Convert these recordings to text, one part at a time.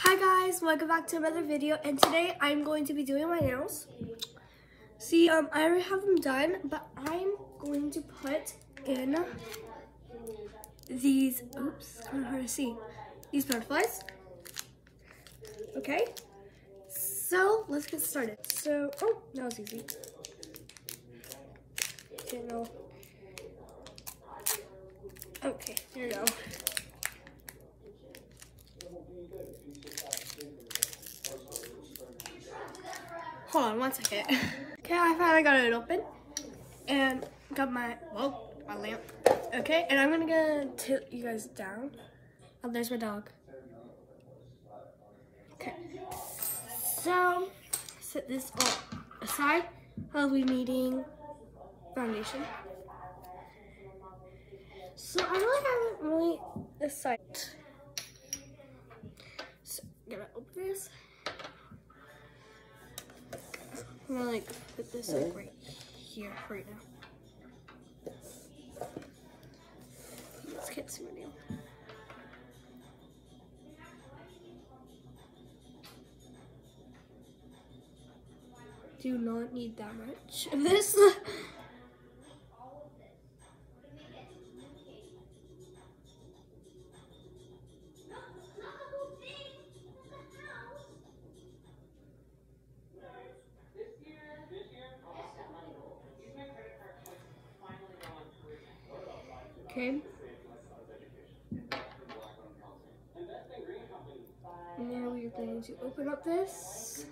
Hi guys, welcome back to another video and today I'm going to be doing my nails. See, um, I already have them done, but I'm going to put in these, oops, kind of hard to see, these butterflies. Okay, so let's get started. So, oh, that was easy. Okay. Okay, here we go. Hold on one second. Okay, I finally got it open. And got my, well, my lamp. Okay, and I'm gonna get tilt you guys down. Oh, there's my dog. Okay. So, set this all aside. I'll be needing foundation. So I really haven't really decided. So, I'm gonna open this. I'm gonna like put this like right here right now. Let's get some nail. Do not need that much of this. Okay. Going to open up this.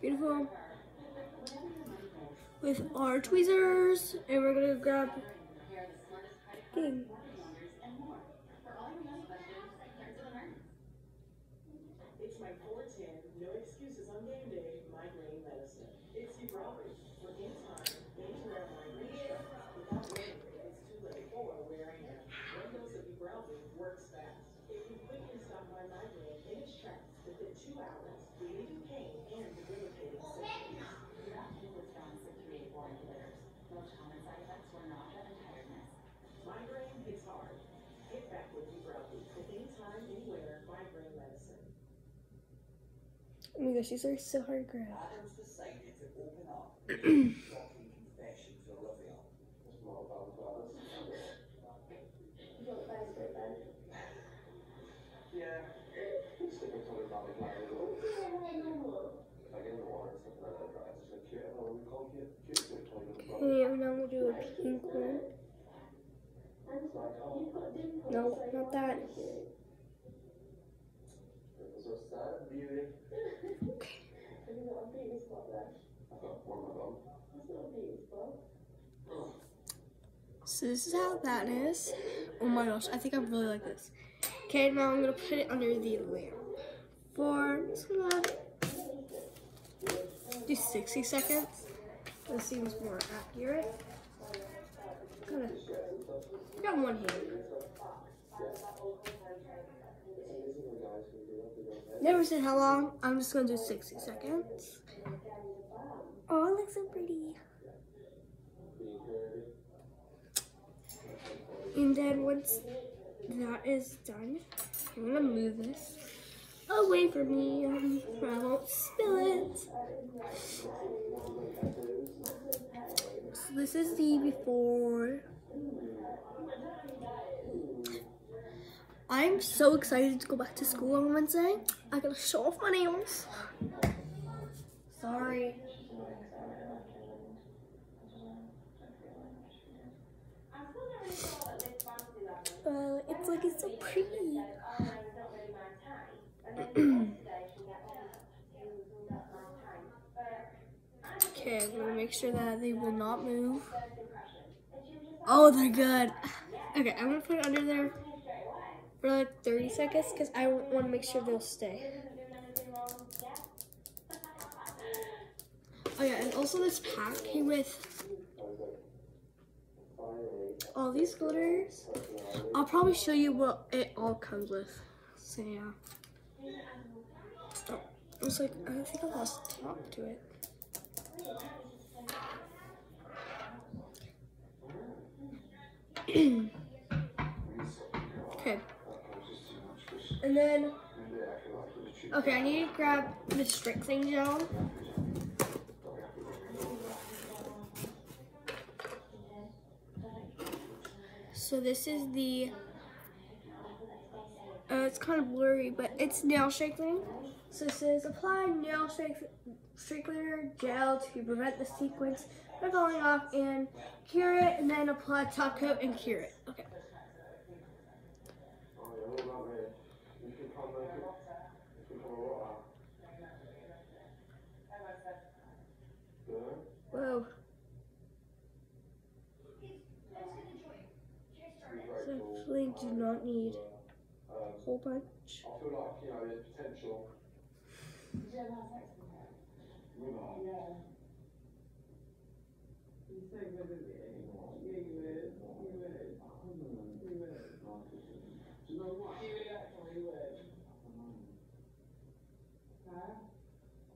Beautiful. With our tweezers, and we're gonna grab. It's my 410, no excuses on game day, migraine medicine. It's Ubrelvy. For in time, anywhere migraine strikes, without waiting, it's too late or wearing it. One dose of Ubrelvy works fast. It can quickly stop my migraine in its tracks within two hours, relieving pain and debilitating symptoms. Reduction was found to create warning layers. No common side effects were not of tiredness. Migraine hits hard. Hit back with Ubrelvy. For anytime, anywhere, migraine medicine. Oh my gosh, these are so hard to grab. Adam's decided to open up shocking confession to Olivia. Yeah. Okay, I'm gonna do a pink one. No, not that. Okay. So this is how that is. Oh my gosh, I think I really like this. Okay, now I'm gonna put it under the lamp for I'm do 60 seconds. This seems more accurate. Kinda, got one hand. Never said how long. I'm just gonna do 60 seconds. Oh, it looks so pretty. And then once that is done, I'm gonna move this away from me so I won't spill it. So this is the before. I'm so excited to go back to school on Wednesday. I gotta show off my nails. Sorry. Uh, it's like it's so pretty. Okay, I'm gonna make sure that they will not move. Oh, they're good. Okay, I'm gonna put it under there for like 30 seconds because I want to make sure they'll stay. Oh yeah, and also this pack came with all these glitters. I'll probably show you what it all comes with. So yeah. Oh, I was like, I think I lost top to it. Okay. And then, okay, I need to grab the strengthening gel. So this is the, uh, it's kind of blurry, but it's nail strengthening. So it says apply nail strength- strengthener gel to prevent the sequence from falling off and cure it, and then apply top coat and cure it. Okay. Whoa. So actually do not need a whole bunch. I feel like, you know, there's potential.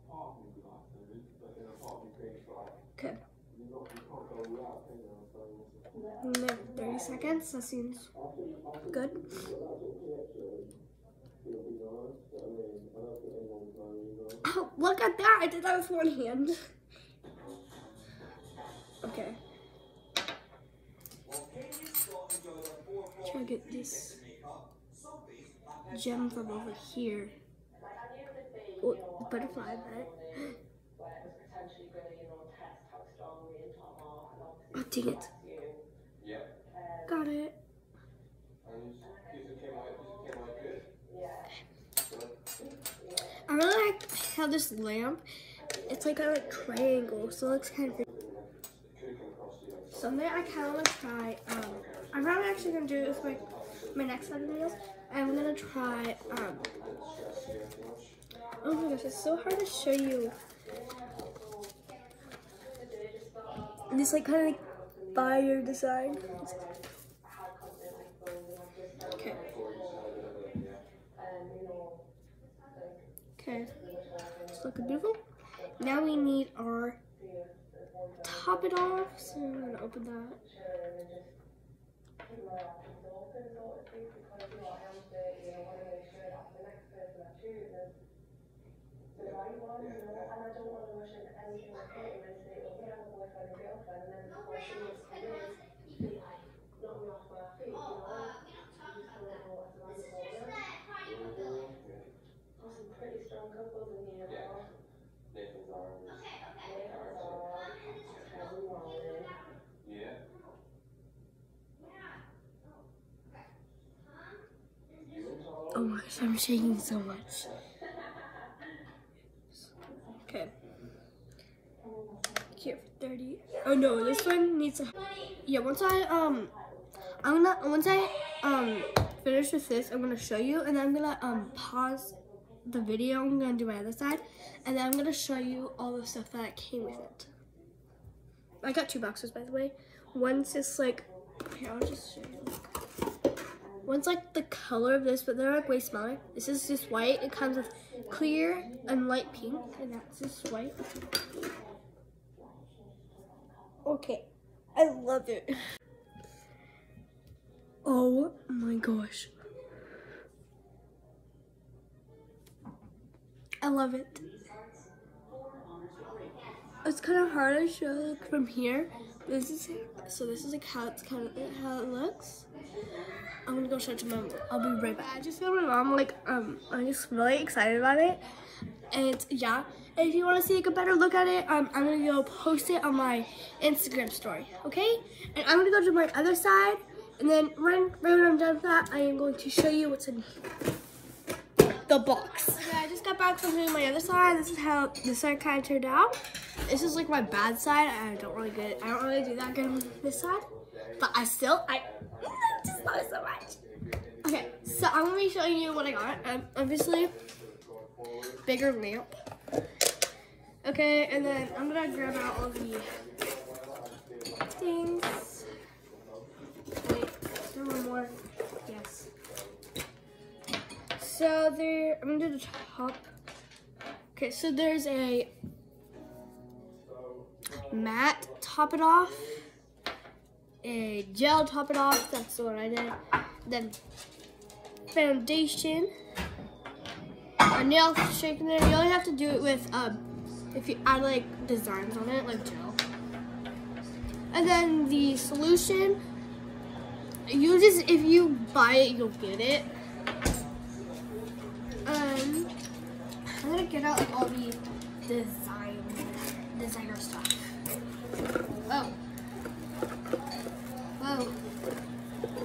Apart from the life, but then apart from being like, Okay. you not, you can't go without, can you? So, And then 30 seconds. That seems good. Oh, look at that. I did that with one hand. Okay. Try to get this gem from over here. Oh, butterfly, but. Oh, dang it. yeah. Got it. And this came out, this came out good. I really like how this lamp, it's like a triangle, so it looks kind of. Someday I kind of want to try. Um, I'm probably actually gonna do it with my my next set of nails. I'm gonna try. Um, oh my gosh, it's so hard to show you. This like kind of like fire design. Okay. Okay. It's looking beautiful. Now we need our top it off. So I'm gonna open that. Nathan's arms. Oh my gosh, I'm shaking so much. Okay. Here for 30. Oh no, this one needs to Yeah, once I um I'm gonna once I um finish with this, I'm gonna show you and then I'm gonna um pause the video. I'm gonna do my other side and then I'm gonna show you all the stuff that came with it. I got two boxes by the way. One's just like here, I'll just show you. One's like the color of this, but they're like way smaller. This is just white. It comes with clear and light pink, and that's just white. Okay, I love it. Oh my gosh. I love it. It's kind of hard to show like, from here. This is so. This is like how it's kind of how it looks. I'm gonna go show it to mom. I'll be right back. I just feel my mom like um I'm just really excited about it. And yeah, if you want to see like a better look at it, um I'm gonna go post it on my Instagram story. Okay? And I'm gonna go to my other side, and then when when I'm done with that, I am going to show you what's in the box. Okay, I just got back from doing my other side. This is how this side kind of turned out. This is like my bad side. I don't really good. I don't really do that good on this side, but I still I just love it so much. Okay, so I'm gonna be showing you what I got. Um, obviously, bigger lamp. Okay, and then I'm gonna grab out all the things. Wait, there one more? So there, I'm gonna do the top. Okay, so there's a matte top it off, a gel top it off. That's the one I did. Then foundation, a nail straightener. You only have to do it with um, if you add like designs on it, like gel. And then the solution, you just if you buy it, you'll get it. Um, I'm gonna get out like all the design designer stuff. Whoa. Whoa.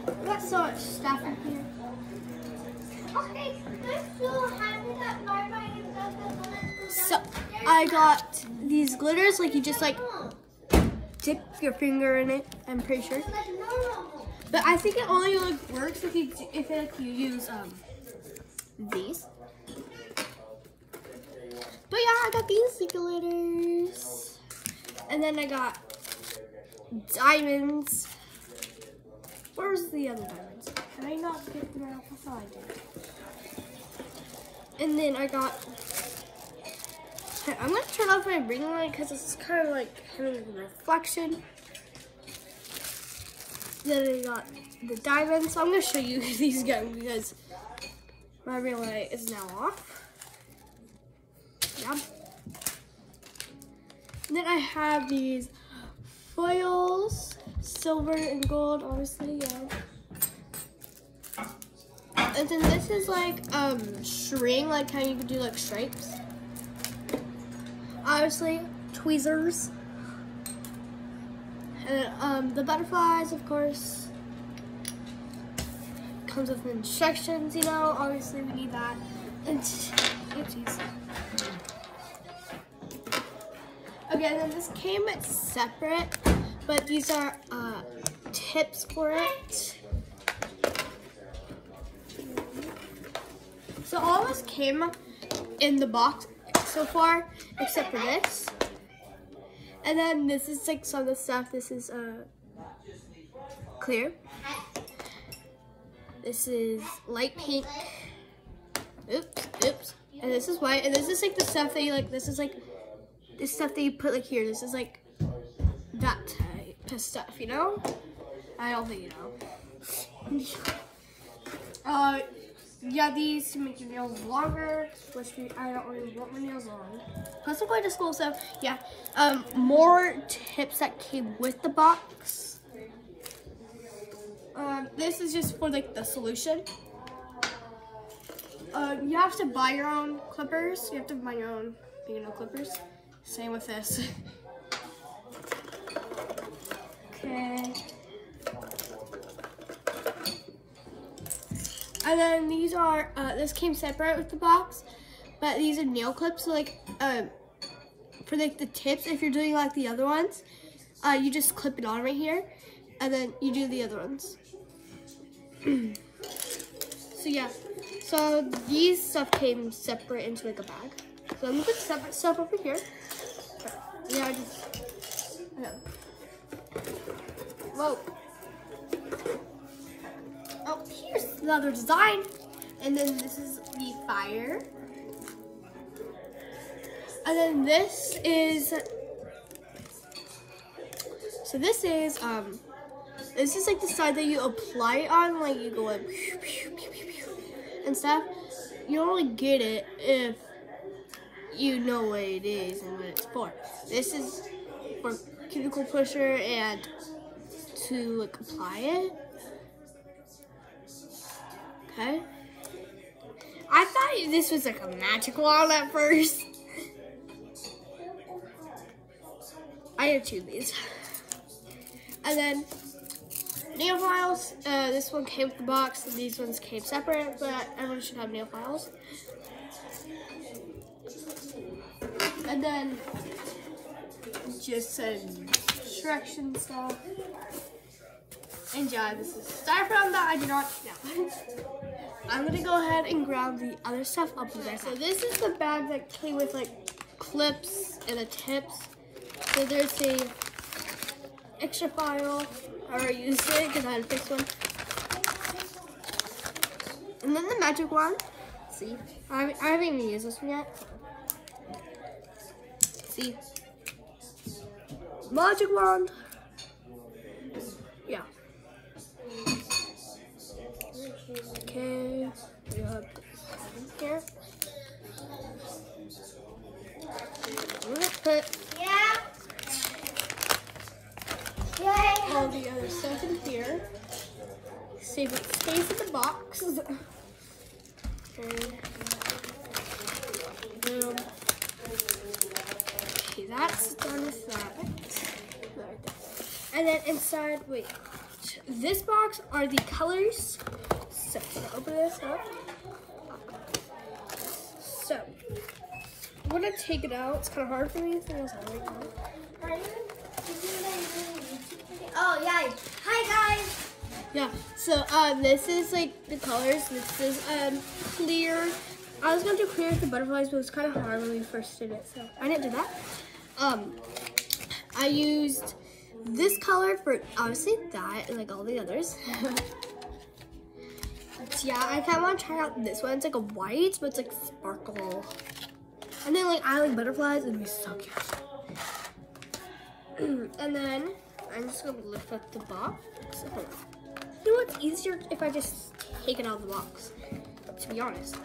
We got so much stuff in here. Okay, let's do having that Barbie and stuff. So I got these glitters, like you just like dip your finger in it. I'm pretty sure, but I think it only like works if you if like you use um these. Yeah, I got these glitters, and then I got diamonds. Where's the other diamonds? Can I not get them out? I I did. And then I got I'm gonna turn off my ring light because it's kind of like having a reflection. Then I got the diamonds. So I'm gonna show you these again because my ring light is now off. Yep. And then I have these foils, silver and gold, obviously, yeah. And then this is like um string, like how you can do like stripes obviously tweezers and um, the butterflies of course comes with instructions you know obviously we need that and oopsies. Okay then this came separate but these are uh, tips for it so all this came in the box so far, except for this. And then this is like some of the stuff. This is uh, clear. This is light pink. Oops, oops. And this is white. And this is like the stuff that you like. This is like this stuff that you put like here. This is like that type of stuff, you know? I don't think you know. uh, yeah, these to make your nails longer, which I don't really want my nails long. Plus, I'm going to school, so yeah. Um, more tips that came with the box. Um, this is just for like the solution. Uh, you have to buy your own clippers. You have to buy your own fingernail you know, clippers. Same with this. okay. And then these are, uh, this came separate with the box, but these are nail clips. So like, um, for like the tips, if you're doing like the other ones, uh, you just clip it on right here, and then you do the other ones. so yeah, so these stuff came separate into like a bag. So I'm gonna put separate stuff over here. Yeah, I just, yeah. Whoa. Oh, here's another design. And then this is the fire. And then this is, so this is, um, this is like the side that you apply it on, like you go like, and stuff. You don't really get it if you know what it is and what it's for. This is for cuticle pusher and to like apply it. Okay. I thought this was like a magic wand at first. I have two of these. And then nail files. Uh, this one came with the box, and these ones came separate, but everyone should have nail files. And then just some instruction stuff. And yeah, this is styrofoam that I do not know. I'm gonna go ahead and grab the other stuff up there. So this is the bag that came with like clips and the tips. So there's a extra file. I already used it because I had to fix one. And then the magic wand. See, I I haven't even used this one yet. See, Magic wand. Yeah. Okay. We have here. Yeah. all the other stuff in here. See it stays in the box. And then inside, wait, this box are the colors. So, I'm gonna open this up. So, I'm gonna take it out. It's kind of hard for me. I else right now. Oh yeah. Hi guys. Yeah. So uh, this is like the colors. This is um, clear. I was gonna do clear with the butterflies, but it was kind of hard when we first did it, so I didn't do that. Um, I used this color for obviously that and like all the others. Yeah, I kind of want to try out this one. It's like a white, but it's like sparkle. And then like I like butterflies. It'd be so cute. and then I'm just gonna lift up the box. You know what's easier if I just take it out of the box? To be honest.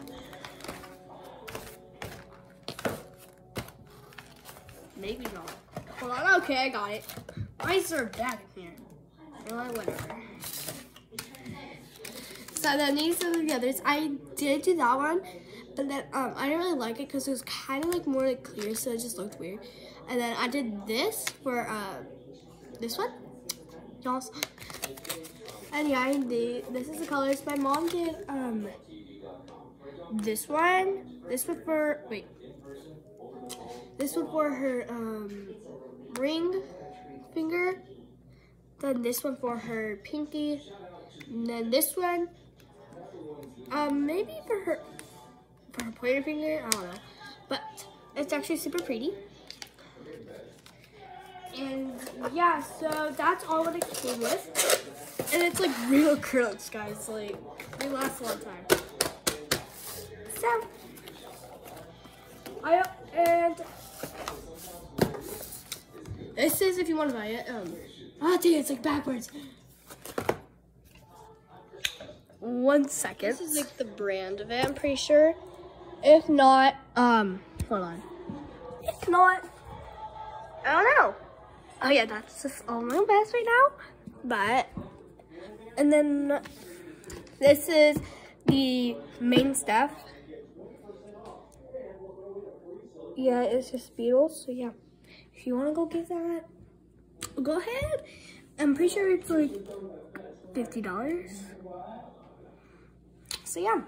Maybe not. Hold on. Okay, I got it. Why is there a bag in here? Well, whatever. So then these are the others. I did do that one, but then um, I didn't really like it because it was kind of like more like clear, so it just looked weird. And then I did this for uh, this one. Y'all. And yeah, I did. This is the colors. My mom did um this one. This one for wait. This one for her um ring finger. Then this one for her pinky. And then this one. Um, maybe for her for her pointer finger. I don't know, but it's actually super pretty. And yeah, so that's all what it came with. And it's like real acrylics, guys. Like they last a long time. So I and this is if you want to buy it. Um, oh, dang, it's like backwards. One second. This is like the brand of it. I'm pretty sure. If not, um, hold on. If not, I don't know. Oh yeah, that's just all my best right now. But, and then this is the main stuff. Yeah, it's just Beetles. So yeah, if you want to go get that, go ahead. I'm pretty sure it's like $50. So yeah.